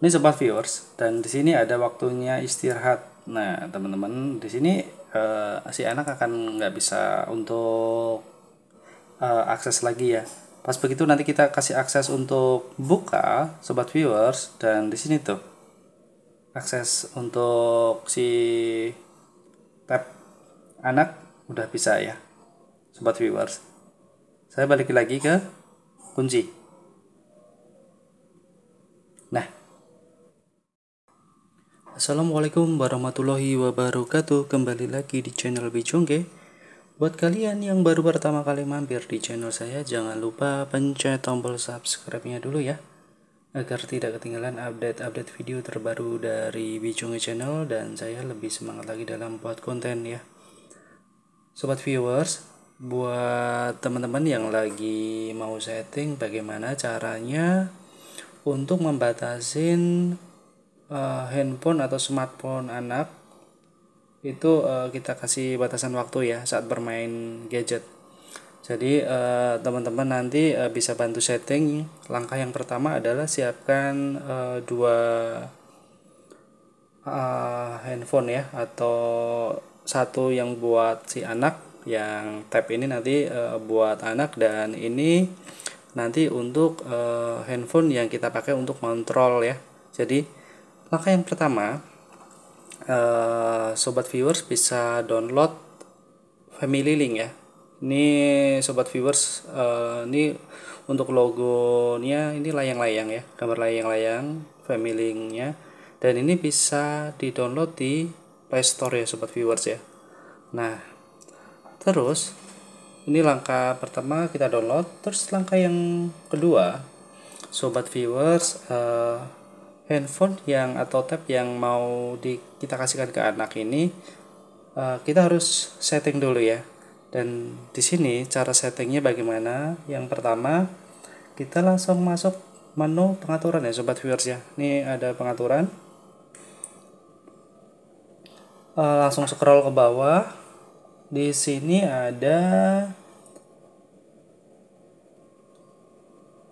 Ini sobat viewers dan di sini ada waktunya istirahat. Nah, teman-teman di sini uh, si anak akan nggak bisa untuk uh, akses lagi ya. Pas begitu nanti kita kasih akses untuk buka sobat viewers dan di sini tuh akses untuk si tab anak udah bisa ya. Sobat viewers. Saya balik lagi ke kunci. Assalamualaikum warahmatullahi wabarakatuh. Kembali lagi di channel Bijongke Buat kalian yang baru pertama kali mampir di channel saya Jangan lupa pencet tombol subscribe-nya dulu ya Agar tidak ketinggalan update-update video terbaru dari Bijongke channel Dan saya lebih semangat lagi dalam buat konten ya. Sobat viewers Buat teman-teman yang lagi mau setting bagaimana caranya untuk membatasin uh, handphone atau smartphone anak itu uh, kita kasih batasan waktu ya saat bermain gadget. Jadi uh, teman-teman nanti uh, bisa bantu setting. Langkah yang pertama adalah siapkan uh, dua uh, handphone ya atau satu yang buat si anak yang tab ini nanti uh, buat anak dan ini nanti untuk uh, handphone yang kita pakai untuk kontrol ya. Jadi Langkah yang pertama, uh, sobat viewers bisa download Family Link ya. Ini sobat viewers, uh, ini untuk logonya ini layang-layang ya, gambar layang-layang Family Link-nya. Dan ini bisa di-download di Play Store ya sobat viewers ya. Nah, terus ini langkah pertama kita download. Terus langkah yang kedua, sobat viewers uh, handphone yang atau tab yang mau di, kita kasihkan ke anak ini uh, kita harus setting dulu ya. Dan di sini cara settingnya bagaimana? Yang pertama kita langsung masuk menu pengaturan ya sobat viewers ya. Ini ada pengaturan. Uh, langsung scroll ke bawah. Di sini ada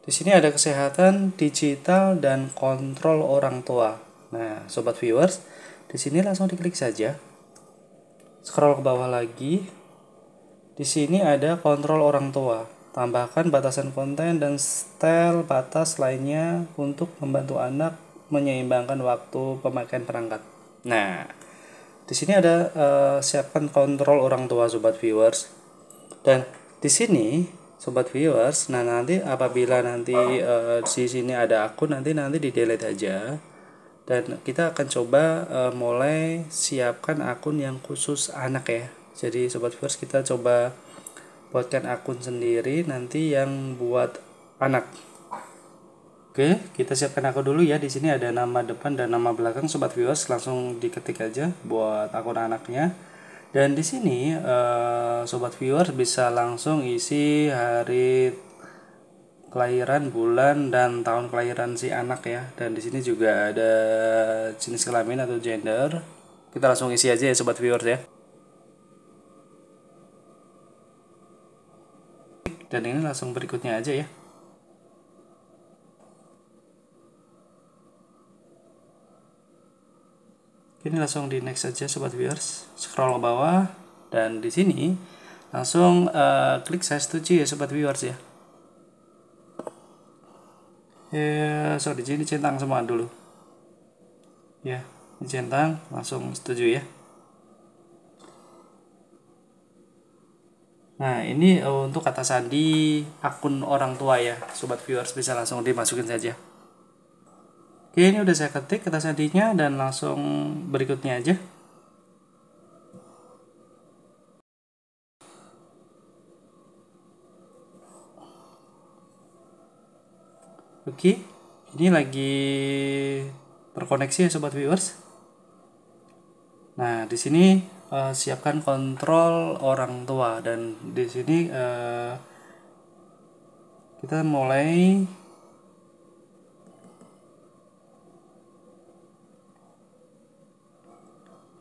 Di sini ada kesehatan digital dan kontrol orang tua. Nah, sobat viewers, di sini langsung diklik saja. Scroll ke bawah lagi. Di sini ada kontrol orang tua. Tambahkan batasan konten dan style batas lainnya untuk membantu anak menyeimbangkan waktu pemakaian perangkat. Nah, di sini ada uh, siapkan kontrol orang tua sobat viewers. Dan di sini sobat viewers nah nanti apabila nanti uh, di sini ada akun nanti nanti di delete aja. Dan kita akan coba uh, mulai siapkan akun yang khusus anak ya. Jadi sobat viewers kita coba buatkan akun sendiri nanti yang buat anak. Oke kita siapkan akun dulu ya. Di sini ada nama depan dan nama belakang sobat viewers. Langsung diketik aja buat akun anaknya dan di sini uh, sobat viewer bisa langsung isi hari kelahiran, bulan dan tahun kelahiran si anak ya. Dan di sini juga ada jenis kelamin atau gender. Kita langsung isi aja ya sobat viewer ya. Dan ini langsung berikutnya aja ya. Ini langsung di next saja sobat viewers. Scroll ke bawah dan di sini langsung uh, klik saya setuju ya sobat viewers ya. Ya so di sini centang semua dulu. Ya centang langsung setuju ya. Nah, ini uh, untuk kata sandi akun orang tua ya, sobat viewers bisa langsung dimasukin saja. Oke, ini udah saya ketik kata sandinya dan langsung berikutnya aja. Oke, ini lagi terkoneksi ya sobat viewers. Nah, di sini uh, siapkan kontrol orang tua dan di sini uh, kita mulai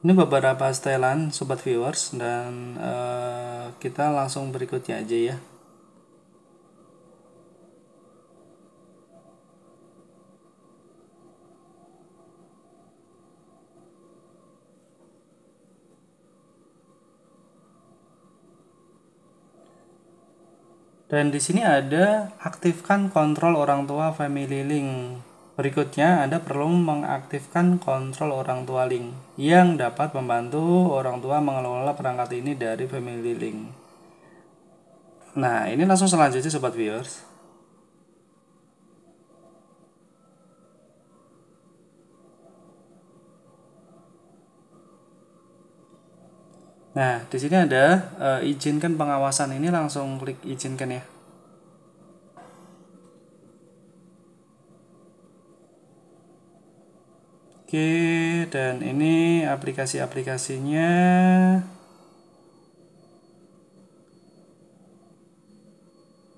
ini beberapa setelan sobat viewers dan uh, kita langsung berikutnya aja ya Dan di sini ada aktifkan kontrol orang tua family link. Berikutnya, Anda perlu mengaktifkan kontrol orang tua link yang dapat membantu orang tua mengelola perangkat ini dari family link. Nah, ini langsung selanjutnya sobat viewers. Nah, di sini ada uh, izinkan pengawasan ini langsung klik izinkan ya. Oke, dan ini aplikasi-aplikasinya.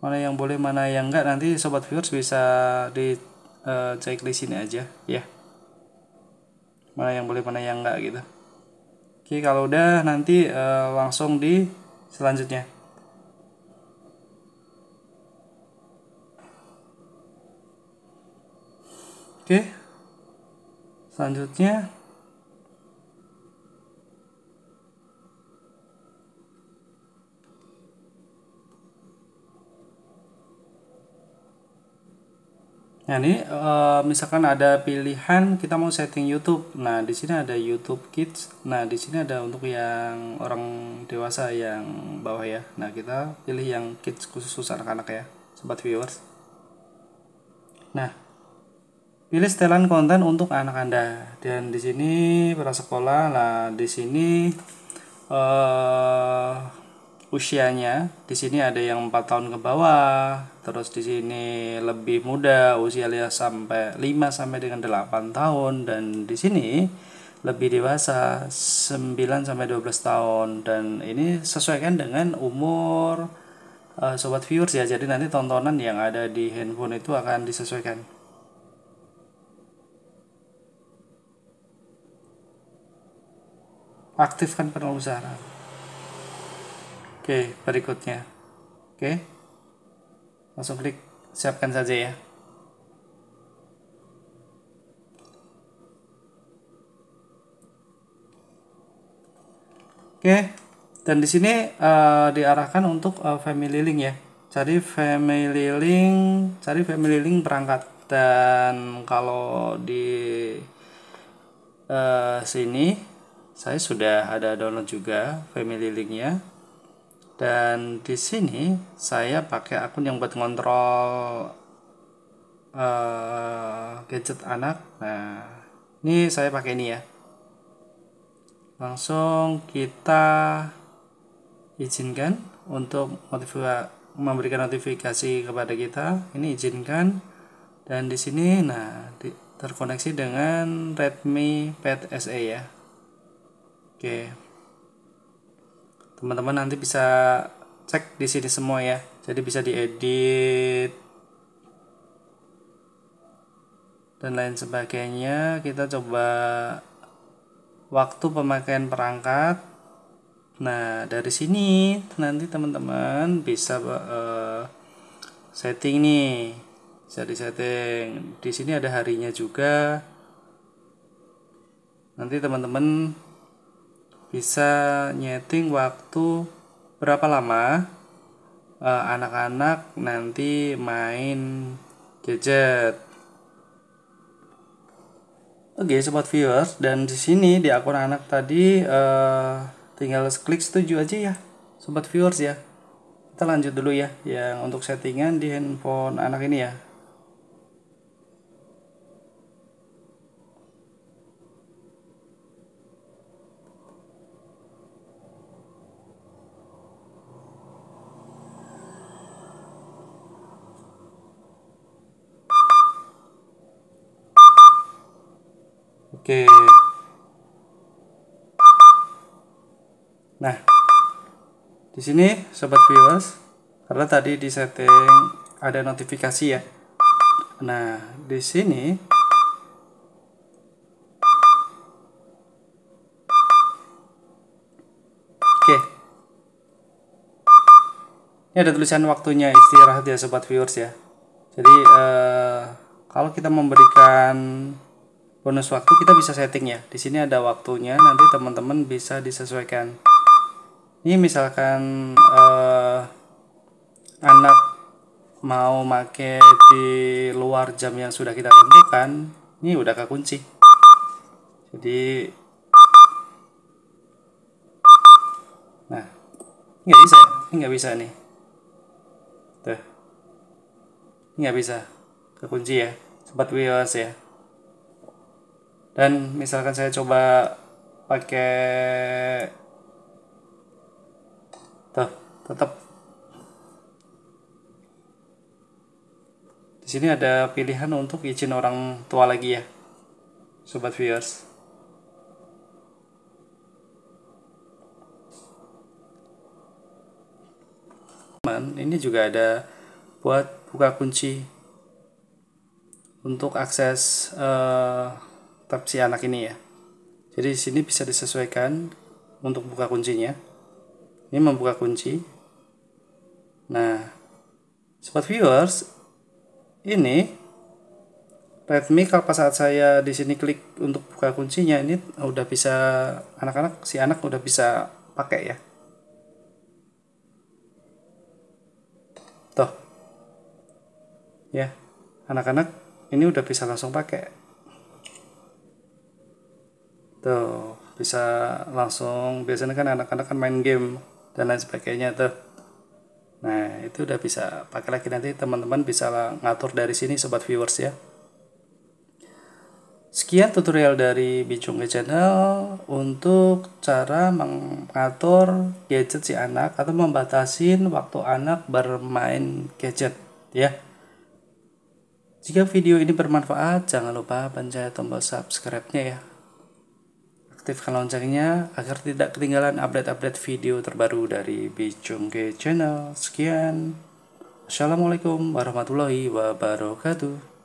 Mana yang boleh, mana yang enggak nanti sobat viewers bisa di uh, checklist ini aja ya. Mana yang boleh, mana yang enggak gitu. Oke, kalau udah nanti uh, langsung di selanjutnya. Oke. Selanjutnya Nah ini uh, misalkan ada pilihan kita mau setting YouTube. Nah di sini ada YouTube Kids. Nah di sini ada untuk yang orang dewasa yang bawah ya. Nah kita pilih yang Kids khusus anak-anak ya, sobat viewers. Nah pilih setelan konten untuk anak anda. Dan di sini para sekolah. Nah di sini uh, usianya di sini ada yang empat tahun ke bawah. Terus di sini lebih muda usia sampai 5 sampai dengan 8 tahun. Dan di sini lebih dewasa 9 sampai 12 tahun. Dan ini sesuaikan dengan umur uh, sobat viewers ya. Jadi nanti tontonan yang ada di handphone itu akan disesuaikan aktifkan penelusuran Oke, berikutnya. Oke. Langsung klik siapkan saja ya. Oke. Dan di sini uh, diarahkan untuk uh, family link ya. Cari family link, cari family link perangkat dan kalau di uh, sini saya sudah ada download juga family linknya. Dan di sini saya pakai akun yang buat ngontrol uh, gadget anak. Nah ini saya pakai ini ya. Langsung kita izinkan untuk memberikan notifikasi kepada kita. Ini izinkan. Dan di sini nah di, terkoneksi dengan Redmi Pad SE ya oke. Teman-teman nanti bisa cek di sini semua ya. Jadi bisa diedit dan lain sebagainya. Kita coba waktu pemakaian perangkat. Nah dari sini nanti teman-teman bisa uh, setting nih. Bisa disetting. Di sini ada harinya juga. Nanti teman-teman bisa nyeting waktu berapa lama eh, anak-anak uh, nanti main gadget. Oke, okay, sobat viewers, dan di sini di akun anak tadi uh, tinggal klik setuju aja ya, sobat viewers ya. Kita lanjut dulu ya, yang untuk settingan di handphone anak ini ya. Oke. Nah, di sini sobat viewers, karena tadi di setting ada notifikasi ya. Nah, di sini Oke. Ini ada tulisan waktunya istirahat ya sobat viewers ya. Jadi eh, kalau kita memberikan bonus waktu kita bisa setting ya di sini ada waktunya nanti teman-teman bisa disesuaikan. Ini misalkan uh, anak mau make di luar jam yang sudah kita tentukan ini udah kekunci. Jadi nah nggak bisa ini nggak bisa nih. Tuh ini nggak bisa. Kekunci ya sobat viewers ya dan misalkan saya coba pakai tuh tetap di sini ada pilihan untuk izin orang tua lagi ya sobat viewers. Ini juga ada buat buka kunci untuk akses uh, tab si anak ini ya. Jadi di sini bisa disesuaikan untuk buka kuncinya. Ini membuka kunci. Nah sobat viewers ini Redmi kalau pas saat saya di sini klik untuk buka kuncinya ini udah bisa anak-anak si anak udah bisa pakai ya. Toh. Ya anak-anak ini udah bisa langsung pakai tuh bisa langsung biasanya kan anak-anak kan main game dan lain sebagainya tuh nah itu udah bisa pakai lagi nanti teman-teman bisa ngatur dari sini sobat viewers ya Sekian tutorial dari Bicungge Channel untuk cara mengatur gadget si anak atau membatasi waktu anak bermain gadget ya. Jika video ini bermanfaat, jangan lupa pencet tombol subscribe-nya ya. Aktifkan loncengnya agar tidak ketinggalan update-update video terbaru dari Bicungge Channel. Sekian. Assalamualaikum warahmatullahi wabarakatuh.